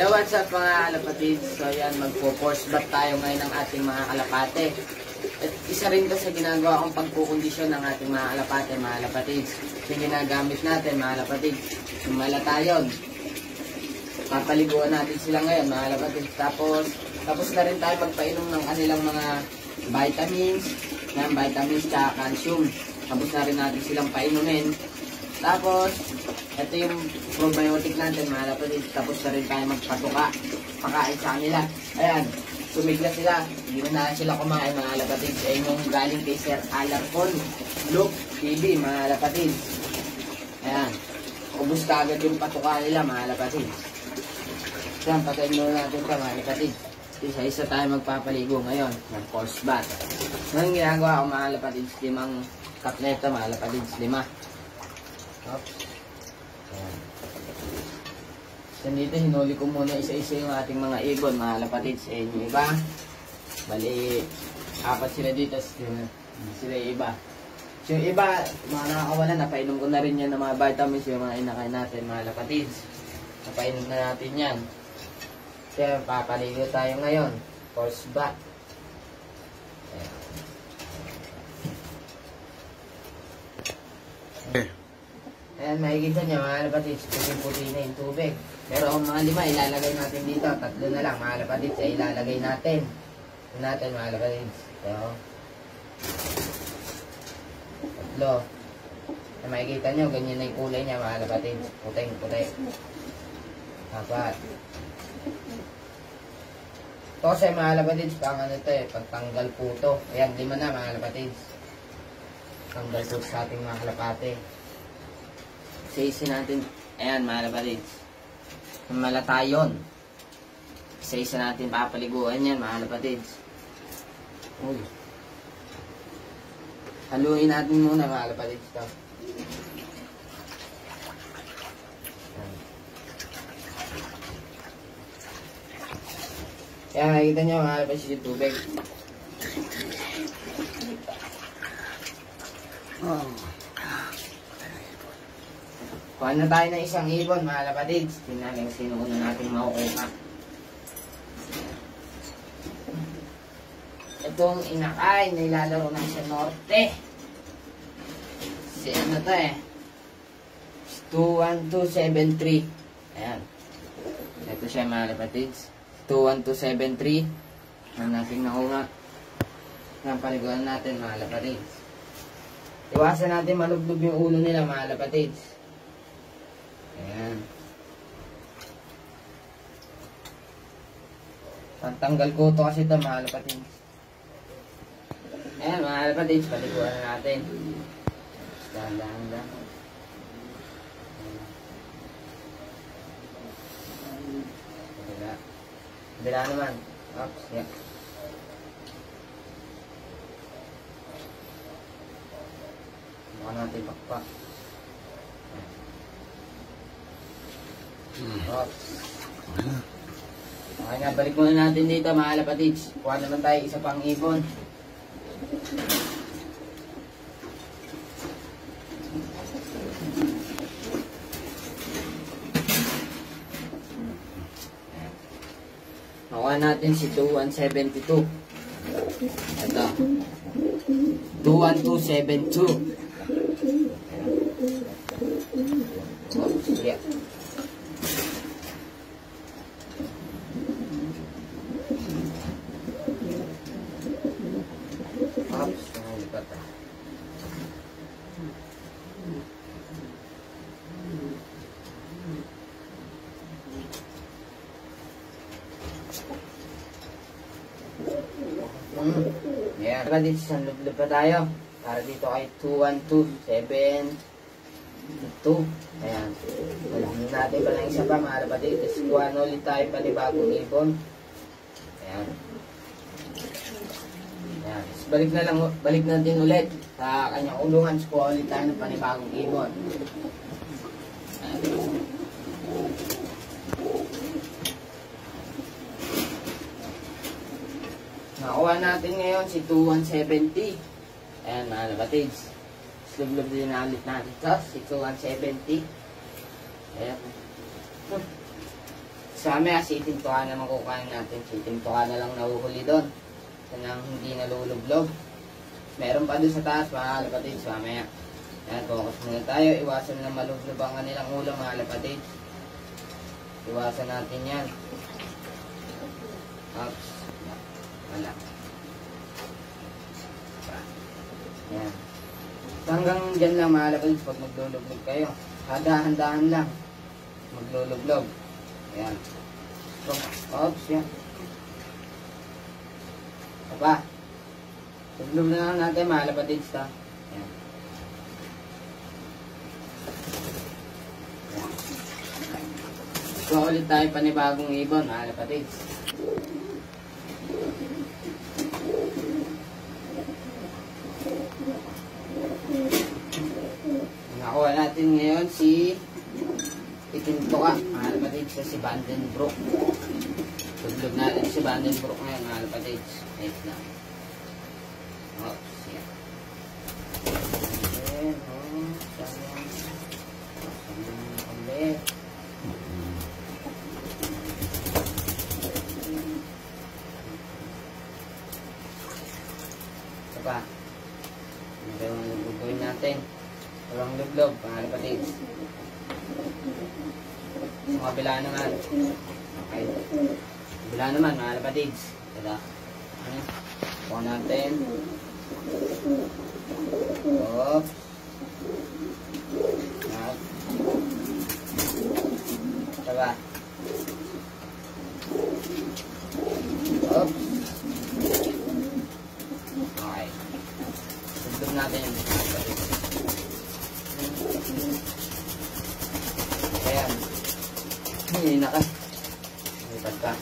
Hello, what's up mga kalapatids? So yan, magpo-force bath tayo ngayon ng ating mga kalapate. At isa rin to sa ginagawa kong pagpukondisyon ng ating mga kalapate, mga kalapatids. Ito ginagamit natin, mga kalapatids. Yung malatayon. Papaliguan natin sila ngayon, mga kalapatids. Tapos, tapos na rin tayo magpainom ng kanilang mga vitamins, ng vitamins at calcium. Tapos na rin natin silang painumin. Tapos, ito yung probiotic natin, mga kapatid. Tapos na rin tayo magpatuka. Pakain sa kanila. Ayan, sumigla sila. Hindi na na sila kumain, mga kapatid. Ayan yung galing kay Sir Alarcon. Look, TV, mga kapatid. Ayan. Ubus ka agad yung patuka nila, mga kapatid. Ayan, patayin muna natin ito, mga kapatid. Isa-isa tayo magpapaligo ngayon ng force bath. Ngayon ginagawa ko, mga kapatid, limang cup na ito, mga kapatid, lima. Oops. Ayan. So, dito, hinuli ko muna isa-isa yung ating mga ibon, mga lapatids. Eh, yung iba, bali, apat sila dito, sila, yung iba. So, yung iba, mga nakakawalan, napainom ko na rin yan ng mga vitamins, yung mga inakain natin, mga lapatids. Napainom na natin yan. Kaya, papaligo tayo ngayon. Force back. Ayan. Ayan, makikita niya mga lapatids, puting-puti na yung tubig. Pero ang mga lima, ilalagay natin dito. Tatlo na lang, mga lapatids, ay ilalagay natin. Ito natin, mga lapatids. Ito. Tatlo. Ayan, makikita niyo, ganyan na yung kulay niya, mga lapatids. Puting-puti. Apat. Ito kasi, mga lapatids, pang ano ito eh, pagtanggal puto. Ayan, lima na, mga lapatids. Tanggal po sa ating mga kalapate. Isa-isa natin, ayan mga lapatids. Malatayon. Isa-isa natin papaliguan yan mga lapatids. Uy. Haluin natin muna mga. Ayan. Kaya nakikita nyo mga lapatids yung tubig. Oh. Kuha na tayo ng isang ibon, mga lapatids. Tingnan natin sino una natin makukuha. Itong inakay na ilalaro na sa norte. Si ano to eh. 21273. Ayan. Ito siya mga lapatids. 21273. Ang nating nakuha. Ang paliguan natin mga lapatids. Iwasan natin malublob yung ulo nila mga lapatids. Ayan. Pantanggal ko to kasi ito, mga lapatids. Ayan, mga lapatids, paliguan na natin. Dahan-dahan lang. Kabila. Kabila naman. Oops, yeah. Mukha natin pakpak. Oops. Okay nga, balik muna natin dito mga lapatids. Kuha naman tayo isa pang ibon. Nakuha natin si 2172. Ito. 21272. Oops, yeah. Oops, nangalipat ah. Hmm. Yeah. Tara dito sa lublub pa tayo. Para dito kay 212, 2. Ayan. Alam natin pa isa pa mga kapatid. Tapos kuha na ulit tayo panibagong ibon. Ayan. Ayan. Tapos balik na lang, balik natin ulit sa kanyang ulungan. Tapos kuha ulit tayo ng panibagong ibon. Ayan. Nakuha natin ngayon si 2170. Ayan mga kapatids. Slublog din na ulit natin ito. Si 2170. Ayan. Hmm. Sa amin, si itim tuka naman kukain natin. Si itim tuka na lang nahuhuli doon. Yan ang hindi nalulublob. Meron pa doon sa taas, mga kalapatid, sa mamaya. Yan, focus muna tayo. Iwasan na malublob ang kanilang ulo, mga kalapatid. Iwasan natin yan. Oops. Wala. Yan. So, hanggang dyan lang mga kalapatid pag maglulublog kayo. Handa-handaan lang. Maglulublog. Ayan. So, oops, yan. Aba. Lublog na lang natin mga kalapatid sa. Ayan. Ayan. So, ulit tayo panibagong ibon mga kalapatid. Nakuha natin ngayon si Itintoka, mga kalapatid, sa si Vandenbroek. Tuglog natin si Vandenbroek ngayon, mga kalapatid. Wait lang. Oh, siya. Ayan, oh, sayang. Sayang ulit. Ito pa. Ito yung lubuin natin. Walang lublob, mga kalapatid. Sa kabila naman. Okay. Kabila naman, mga kalapatids. Ito. Ano? Kuha natin. Op. At. Ito ba? Op. Okay. Sundog natin yung mga kalapatids. Ayan. Hindi na ka. Lipat ka.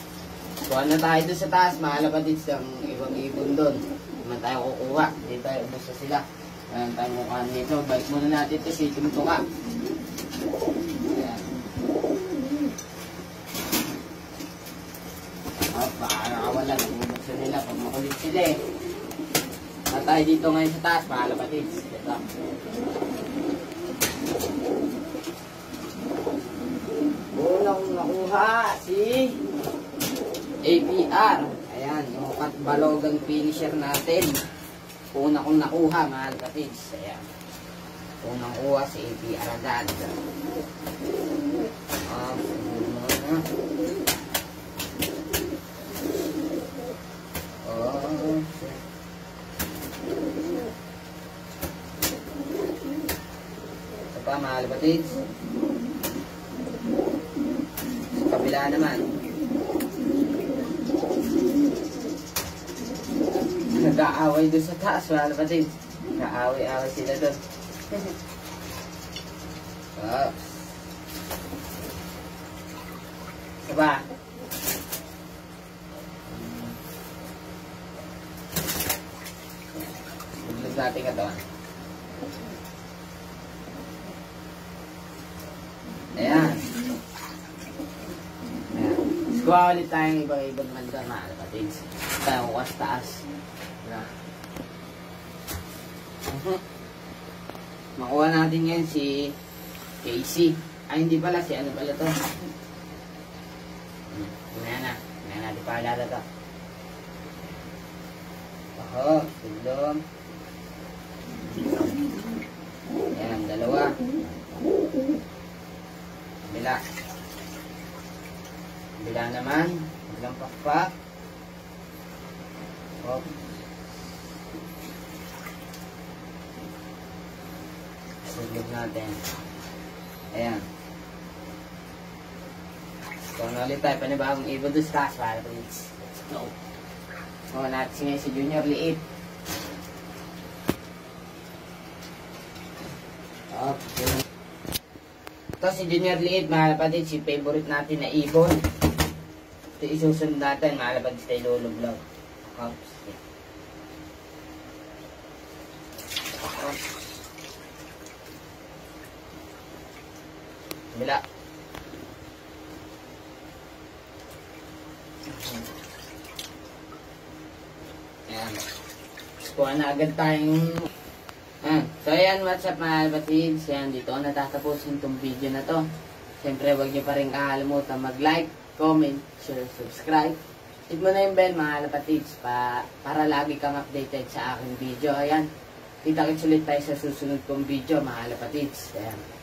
Na tayo doon sa taas. Mahalapatids ang ibang ibon doon. Naman tayo kukuha. Hindi tayo basta sila. Ayan tayo kukuha dito. Balik muna natin ito si Tumtuka. Ayan. Oh, baka nakawala. Nagmumuksa nila pag makulit sila eh. Na tayo dito ngayon sa taas. Mahalapatids. Ito. Unang nakuha si APR. Ayan, yung katbalogang finisher natin. Una kong nakuha, mga katids. Ayan. Unang kuha si APR agad. Ah. Oh. Ito pa, mga katids. Sa kabila naman. Nag-aaway doon sa taas, mga kapatid. Nag-aaway-aaway sila doon. Oops. Diba? Iblog natin katawan. Ayan. Ayan. Kuha ulit tayong ibang-ibang banda, mga kapatid. Tayo kuha sa taas. Ayan. Mhm. Makuha natin yan si Casey. Ay, hindi pala. Si ano pala to? Hmm. Tingnan na. Tingnan natin paalala to. Oho, sildom. Ayan, dalawa. Kabila. Kabila naman. Bilang pakpak. Oh. Sulog natin. Ayan. So, ano ulit tayo, panibagong ibon doon sa taas, para please. Go. So, natin si Junior Liit. Okay. Ito si Junior Liit, mga kapatid, si favorite natin na ibon. Ito isusunod natin, mga kapatid, sa ilulublaw. Oops. Oops. Bila. Ayan. Kuha na agad tayong... Ah, so ayan, what's up mga kapatids? Ayan, dito ako natatapusin itong video na to. Siyempre, huwag niyo pa rin kakalimutan mag-like, comment, share, subscribe. Hit mo na yung bell mga kalapatids pa, para lagi kang updated sa aking video. Ayan, kita-kits ulit tayo sa susunod kong video mga kalapatids. Ayan.